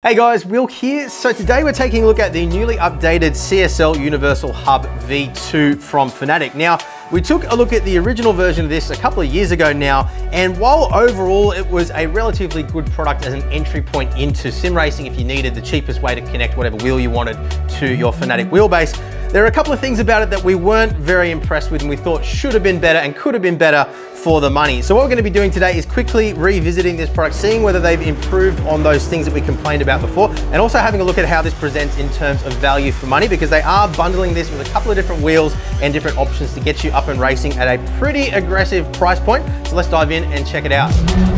Hey guys, Will here. So today we're taking a look at the newly updated CSL Universal Hub V2 from Fanatec. Now, we took a look at the original version of this a couple of years ago now, and while overall it was a relatively good product as an entry point into sim racing if you needed the cheapest way to connect whatever wheel you wanted to your Fanatec wheelbase, there are a couple of things about it that we weren't very impressed with and we thought should have been better and could have been better for the money. So what we're gonna be doing today is quickly revisiting this product, seeing whether they've improved on those things that we complained about before, and also having a look at how this presents in terms of value for money, because they are bundling this with a couple of different wheels and different options to get you up and racing at a pretty aggressive price point. So let's dive in and check it out.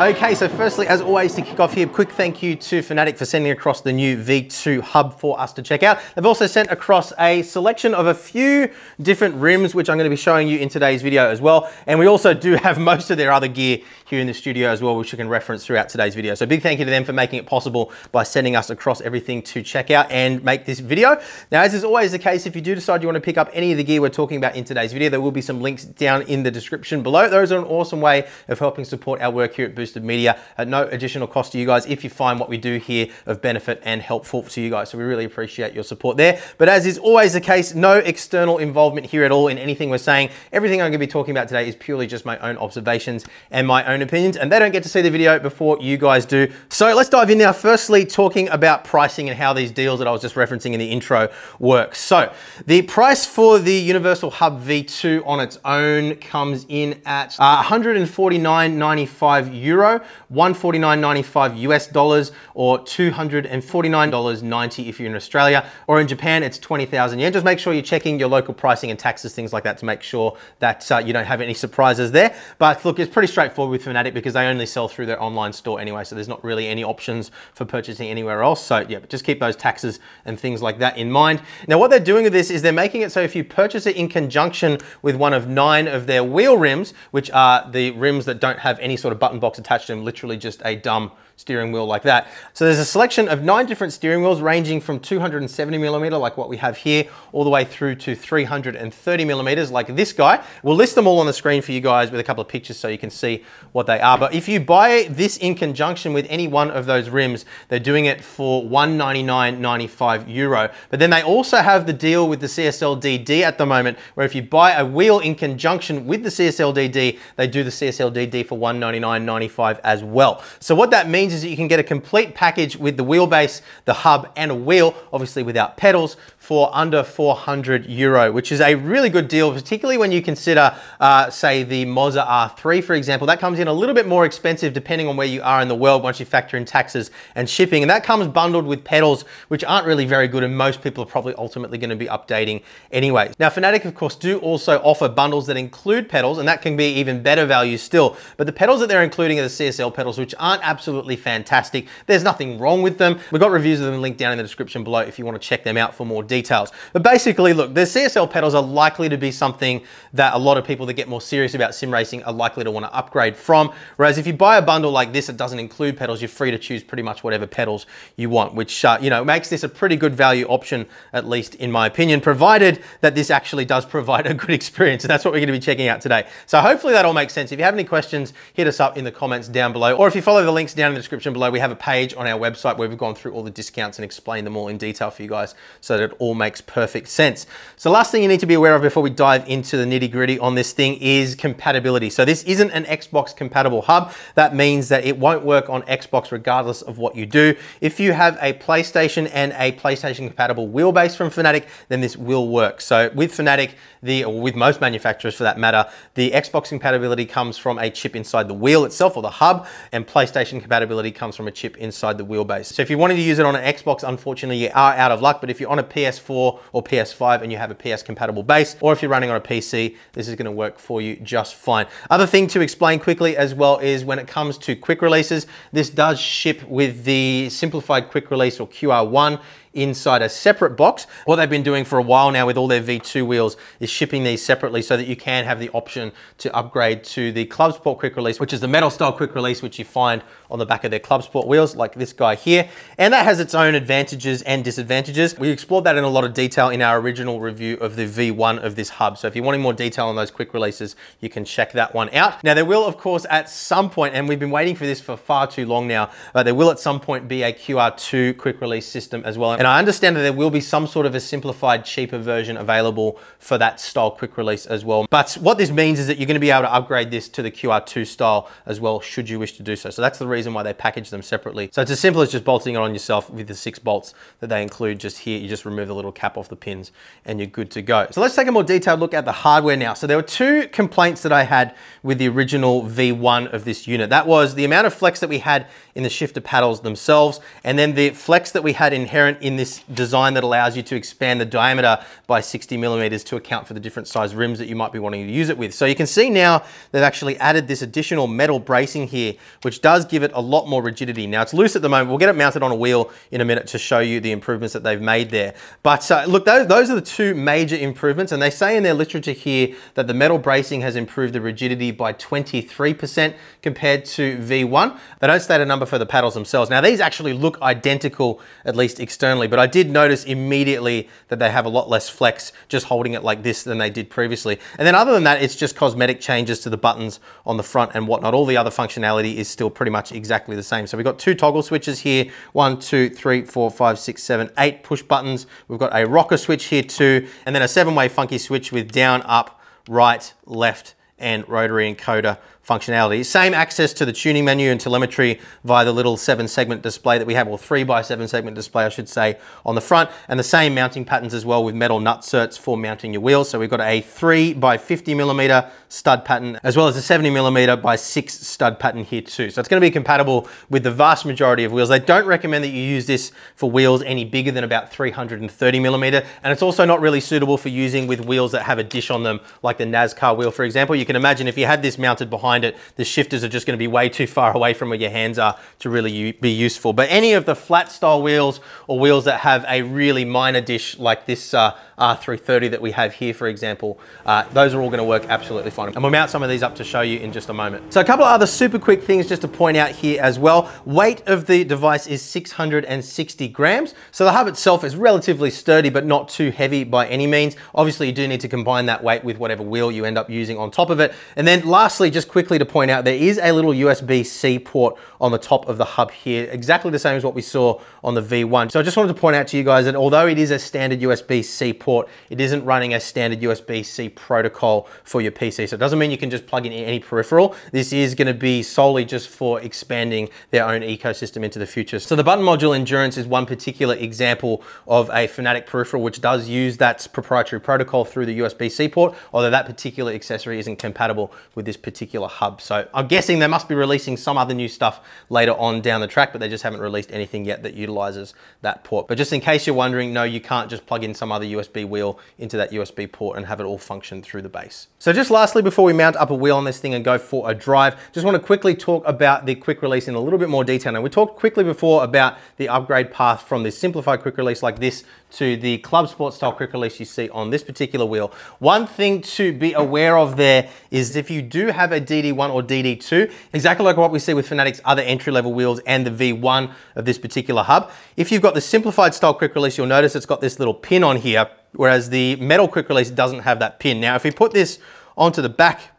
Okay, so firstly, as always, to kick off here, quick thank you to Fanatec for sending across the new V2 hub for us to check out. They've also sent across a selection of a few different rims, which I'm gonna be showing you in today's video as well. And we also do have most of their other gear here in the studio as well, which you can reference throughout today's video. So big thank you to them for making it possible by sending us across everything to check out and make this video. Now, as is always the case, if you do decide you wanna pick up any of the gear we're talking about in today's video, there will be some links down in the description below. Those are an awesome way of helping support our work here at Boost Boosted Media at no additional cost to you guys if you find what we do here of benefit and helpful to you guys. So we really appreciate your support there. But as is always the case, no external involvement here at all in anything we're saying. Everything I'm gonna be talking about today is purely just my own observations and my own opinions, and they don't get to see the video before you guys do. So let's dive in now. Firstly, talking about pricing and how these deals that I was just referencing in the intro work. So the price for the Universal Hub V2 on its own comes in at uh, 149.95 euro euro, 149.95 US dollars, or $249.90 if you're in Australia, or in Japan, it's 20,000 yen. Just make sure you're checking your local pricing and taxes, things like that to make sure that uh, you don't have any surprises there. But look, it's pretty straightforward with Fanatec because they only sell through their online store anyway, so there's not really any options for purchasing anywhere else. So yeah, just keep those taxes and things like that in mind. Now, what they're doing with this is they're making it so if you purchase it in conjunction with one of nine of their wheel rims, which are the rims that don't have any sort of button box attached attached them, literally just a dumb steering wheel like that. So there's a selection of nine different steering wheels ranging from 270 millimeter, like what we have here, all the way through to 330 millimeters, like this guy. We'll list them all on the screen for you guys with a couple of pictures so you can see what they are. But if you buy this in conjunction with any one of those rims, they're doing it for 199.95 euro. But then they also have the deal with the CSL DD at the moment, where if you buy a wheel in conjunction with the CSL DD, they do the CSL DD for 199.95 as well. So what that means means is that you can get a complete package with the wheelbase, the hub, and a wheel, obviously without pedals, for under 400 euro, which is a really good deal, particularly when you consider, uh, say, the Moza R3, for example. That comes in a little bit more expensive depending on where you are in the world once you factor in taxes and shipping. And that comes bundled with pedals, which aren't really very good, and most people are probably ultimately going to be updating anyway. Now, Fanatec, of course, do also offer bundles that include pedals, and that can be even better value still. But the pedals that they're including are the CSL pedals, which aren't absolutely fantastic. There's nothing wrong with them. We've got reviews of them linked down in the description below if you want to check them out for more details. But basically, look, the CSL pedals are likely to be something that a lot of people that get more serious about sim racing are likely to want to upgrade from. Whereas if you buy a bundle like this that doesn't include pedals, you're free to choose pretty much whatever pedals you want, which, uh, you know, makes this a pretty good value option, at least in my opinion, provided that this actually does provide a good experience. And that's what we're going to be checking out today. So hopefully that all makes sense. If you have any questions, hit us up in the comments down below. Or if you follow the links down in the description below, we have a page on our website where we've gone through all the discounts and explained them all in detail for you guys so that it all makes perfect sense. So last thing you need to be aware of before we dive into the nitty gritty on this thing is compatibility. So this isn't an Xbox compatible hub. That means that it won't work on Xbox regardless of what you do. If you have a PlayStation and a PlayStation compatible wheelbase from Fanatec, then this will work. So with Fanatec, the, or with most manufacturers for that matter, the Xbox compatibility comes from a chip inside the wheel itself or the hub, and PlayStation compatibility comes from a chip inside the wheelbase. So if you wanted to use it on an Xbox, unfortunately you are out of luck, but if you're on a PS4 or PS5 and you have a PS compatible base, or if you're running on a PC, this is gonna work for you just fine. Other thing to explain quickly as well is when it comes to quick releases, this does ship with the simplified quick release or QR1 inside a separate box. What they've been doing for a while now with all their V2 wheels is shipping these separately so that you can have the option to upgrade to the Club Sport quick release, which is the metal style quick release, which you find on the back of their Club Sport wheels, like this guy here. And that has its own advantages and disadvantages. We explored that in a lot of detail in our original review of the V1 of this hub. So if you're wanting more detail on those quick releases, you can check that one out. Now there will, of course, at some point, and we've been waiting for this for far too long now, but there will at some point be a QR2 quick release system as well. And I understand that there will be some sort of a simplified, cheaper version available for that style quick release as well. But what this means is that you're gonna be able to upgrade this to the QR2 style as well, should you wish to do so. So that's the reason why they package them separately. So it's as simple as just bolting it on yourself with the six bolts that they include just here. You just remove the little cap off the pins and you're good to go. So let's take a more detailed look at the hardware now. So there were two complaints that I had with the original V1 of this unit. That was the amount of flex that we had in the shifter paddles themselves, and then the flex that we had inherent in this design that allows you to expand the diameter by 60 millimeters to account for the different size rims that you might be wanting to use it with. So you can see now they've actually added this additional metal bracing here, which does give it a lot more rigidity. Now it's loose at the moment. We'll get it mounted on a wheel in a minute to show you the improvements that they've made there. But uh, look, those, those are the two major improvements, and they say in their literature here that the metal bracing has improved the rigidity by 23% compared to V1. They don't state a number for the paddles themselves. Now these actually look identical, at least externally, but I did notice immediately that they have a lot less flex just holding it like this than they did previously. And then other than that, it's just cosmetic changes to the buttons on the front and whatnot. All the other functionality is still pretty much exactly the same. So we've got two toggle switches here, one, two, three, four, five, six, seven, eight push buttons. We've got a rocker switch here too, and then a seven-way funky switch with down, up, right, left, and rotary encoder functionality. Same access to the tuning menu and telemetry via the little seven segment display that we have, or three by seven segment display, I should say, on the front, and the same mounting patterns as well with metal nut serts for mounting your wheels. So we've got a three by 50 millimeter stud pattern, as well as a 70 millimeter by six stud pattern here too. So it's gonna be compatible with the vast majority of wheels. They don't recommend that you use this for wheels any bigger than about 330 millimeter, and it's also not really suitable for using with wheels that have a dish on them, like the NASCAR wheel, for example. You can imagine if you had this mounted behind behind it, the shifters are just gonna be way too far away from where your hands are to really be useful. But any of the flat style wheels or wheels that have a really minor dish like this uh, R330 that we have here, for example, uh, those are all gonna work absolutely fine. And we'll mount some of these up to show you in just a moment. So a couple of other super quick things just to point out here as well. Weight of the device is 660 grams. So the hub itself is relatively sturdy, but not too heavy by any means. Obviously you do need to combine that weight with whatever wheel you end up using on top of it. And then lastly, just quickly to point out, there is a little USB-C port on the top of the hub here, exactly the same as what we saw on the V1. So I just wanted to point out to you guys that although it is a standard USB-C port, it isn't running a standard USB-C protocol for your PC. So it doesn't mean you can just plug in any peripheral. This is gonna be solely just for expanding their own ecosystem into the future. So the button module Endurance is one particular example of a Fanatec peripheral which does use that proprietary protocol through the USB-C port, although that particular accessory isn't compatible with this particular hub. So I'm guessing they must be releasing some other new stuff later on down the track, but they just haven't released anything yet that utilizes that port. But just in case you're wondering, no, you can't just plug in some other USB wheel into that USB port and have it all function through the base. So just lastly, before we mount up a wheel on this thing and go for a drive, just want to quickly talk about the quick release in a little bit more detail. Now we talked quickly before about the upgrade path from the simplified quick release like this to the Club Sport style quick release you see on this particular wheel. One thing to be aware of there is if you do have a DD1 or DD2, exactly like what we see with Fanatec's other entry level wheels and the V1 of this particular hub, if you've got the simplified style quick release, you'll notice it's got this little pin on here whereas the metal quick release doesn't have that pin. Now, if we put this onto the back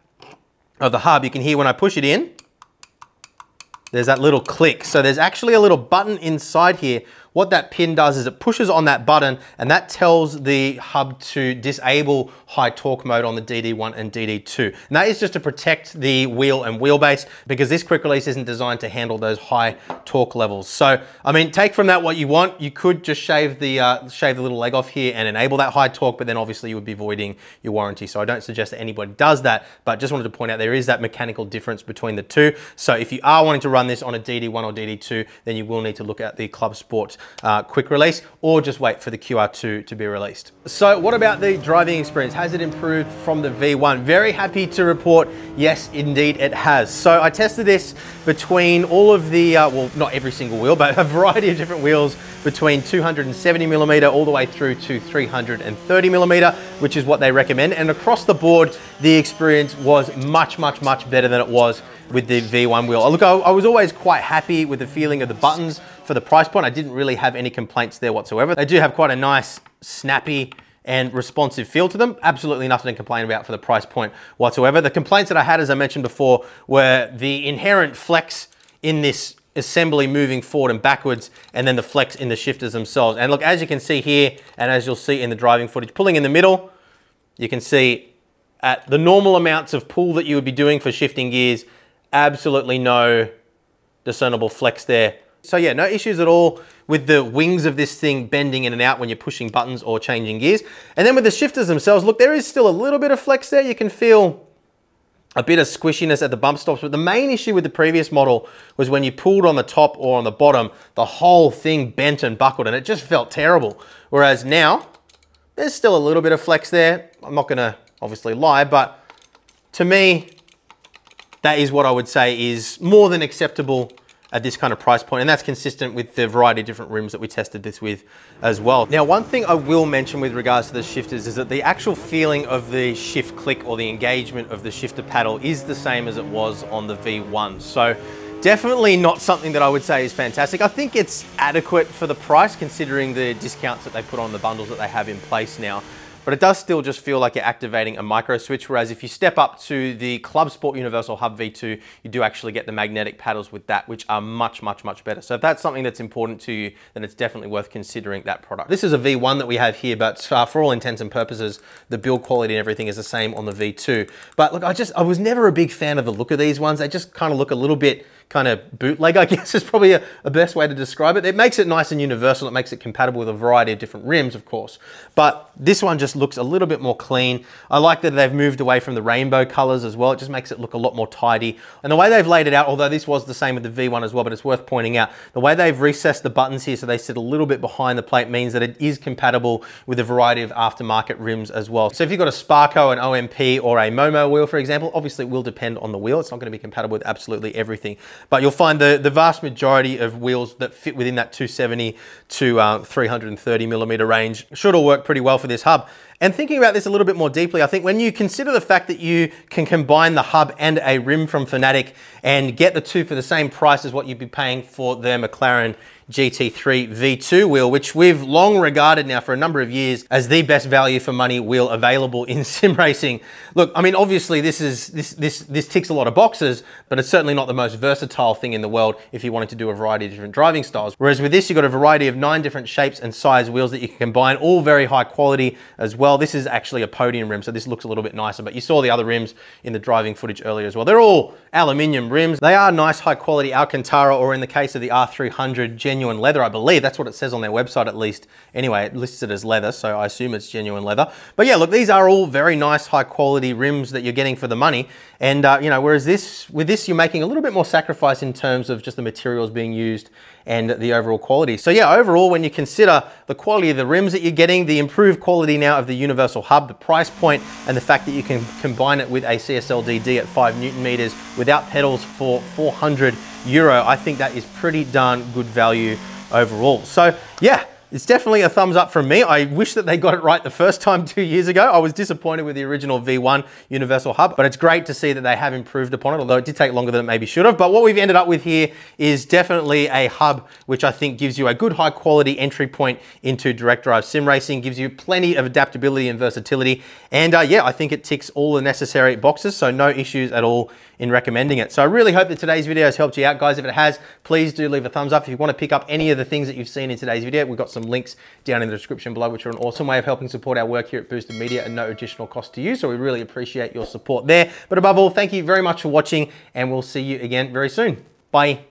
of the hub, you can hear when I push it in, there's that little click. So there's actually a little button inside here what that pin does is it pushes on that button and that tells the hub to disable high torque mode on the DD1 and DD2. And that is just to protect the wheel and wheelbase because this quick release isn't designed to handle those high torque levels. So, I mean, take from that what you want. You could just shave the, uh, shave the little leg off here and enable that high torque, but then obviously you would be voiding your warranty. So I don't suggest that anybody does that, but just wanted to point out there is that mechanical difference between the two. So if you are wanting to run this on a DD1 or DD2, then you will need to look at the Club Sport uh, quick release or just wait for the QR2 to be released. So what about the driving experience? Has it improved from the V1? Very happy to report, yes, indeed it has. So I tested this between all of the, uh, well, not every single wheel, but a variety of different wheels between 270 millimeter all the way through to 330 millimeter, which is what they recommend. And across the board, the experience was much, much, much better than it was with the V1 wheel. Look, I, I was always quite happy with the feeling of the buttons for the price point. I didn't really have any complaints there whatsoever. They do have quite a nice, snappy, and responsive feel to them. Absolutely nothing to complain about for the price point whatsoever. The complaints that I had, as I mentioned before, were the inherent flex in this assembly moving forward and backwards and then the flex in the shifters themselves. And look, as you can see here, and as you'll see in the driving footage, pulling in the middle, you can see at the normal amounts of pull that you would be doing for shifting gears, absolutely no discernible flex there. So yeah, no issues at all with the wings of this thing bending in and out when you're pushing buttons or changing gears. And then with the shifters themselves, look, there is still a little bit of flex there. You can feel a bit of squishiness at the bump stops, but the main issue with the previous model was when you pulled on the top or on the bottom, the whole thing bent and buckled and it just felt terrible. Whereas now, there's still a little bit of flex there. I'm not gonna obviously lie, but to me, that is what I would say is more than acceptable at this kind of price point, and that's consistent with the variety of different rims that we tested this with as well. Now, one thing I will mention with regards to the shifters is that the actual feeling of the shift click or the engagement of the shifter paddle is the same as it was on the V1. So definitely not something that I would say is fantastic. I think it's adequate for the price considering the discounts that they put on the bundles that they have in place now but it does still just feel like you're activating a micro switch. Whereas if you step up to the Club Sport Universal Hub V2, you do actually get the magnetic paddles with that, which are much, much, much better. So if that's something that's important to you, then it's definitely worth considering that product. This is a V1 that we have here, but uh, for all intents and purposes, the build quality and everything is the same on the V2. But look, I just, I was never a big fan of the look of these ones. They just kind of look a little bit kind of bootleg, I guess is probably a, a, best way to describe it. It makes it nice and universal. It makes it compatible with a variety of different rims, of course. But this one just looks a little bit more clean. I like that they've moved away from the rainbow colors as well. It just makes it look a lot more tidy. And the way they've laid it out, although this was the same with the V1 as well, but it's worth pointing out, the way they've recessed the buttons here so they sit a little bit behind the plate means that it is compatible with a variety of aftermarket rims as well. So if you've got a Sparco, an OMP, or a Momo wheel, for example, obviously it will depend on the wheel. It's not gonna be compatible with absolutely everything. But you'll find the, the vast majority of wheels that fit within that 270 to uh, 330 millimeter range should all work pretty well for this hub. And thinking about this a little bit more deeply, I think when you consider the fact that you can combine the hub and a rim from Fanatec and get the two for the same price as what you'd be paying for their McLaren GT3 V2 wheel, which we've long regarded now for a number of years as the best value for money wheel available in sim racing. Look, I mean, obviously this is this this this ticks a lot of boxes, but it's certainly not the most versatile thing in the world if you wanted to do a variety of different driving styles. Whereas with this, you've got a variety of nine different shapes and size wheels that you can combine, all very high quality as well. This is actually a podium rim, so this looks a little bit nicer, but you saw the other rims in the driving footage earlier as well. They're all aluminium rims. They are nice, high quality Alcantara, or in the case of the R300, genuine leather, I believe. That's what it says on their website at least. Anyway, it lists it as leather, so I assume it's genuine leather. But yeah, look, these are all very nice, high quality rims that you're getting for the money. And, uh, you know, whereas this, with this, you're making a little bit more sacrifice in terms of just the materials being used and the overall quality. So yeah, overall, when you consider the quality of the rims that you're getting, the improved quality now of the Universal Hub, the price point, and the fact that you can combine it with a CSL DD at five Newton meters without pedals for 400 euro, I think that is pretty darn good value overall. So yeah, it's definitely a thumbs up from me. I wish that they got it right the first time two years ago. I was disappointed with the original V1 Universal Hub, but it's great to see that they have improved upon it, although it did take longer than it maybe should have. But what we've ended up with here is definitely a hub, which I think gives you a good high quality entry point into direct drive sim racing, gives you plenty of adaptability and versatility. And uh, yeah, I think it ticks all the necessary boxes, so no issues at all in recommending it. So I really hope that today's video has helped you out, guys. If it has, please do leave a thumbs up. If you want to pick up any of the things that you've seen in today's video, we've got some links down in the description below, which are an awesome way of helping support our work here at Boosted Media and no additional cost to you. So we really appreciate your support there. But above all, thank you very much for watching and we'll see you again very soon. Bye.